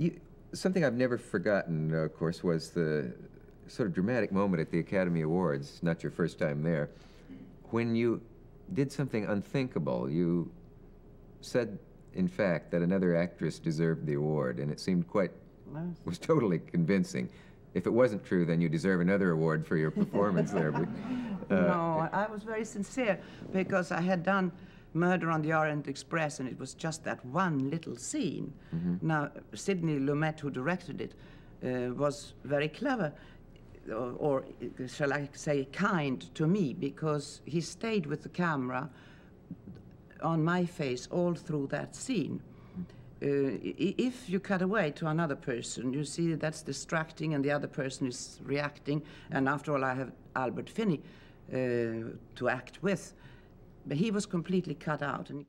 You, something I've never forgotten, of course, was the sort of dramatic moment at the Academy Awards, not your first time there, when you did something unthinkable. You said, in fact, that another actress deserved the award, and it seemed quite, was totally convincing. If it wasn't true, then you deserve another award for your performance there. But, uh, no, I was very sincere because I had done Murder on the Orient Express, and it was just that one little scene. Mm -hmm. Now, Sidney Lumet, who directed it, uh, was very clever, or, or, shall I say, kind to me, because he stayed with the camera on my face all through that scene. Uh, if you cut away to another person, you see that's distracting and the other person is reacting. And after all, I have Albert Finney uh, to act with. But he was completely cut out. And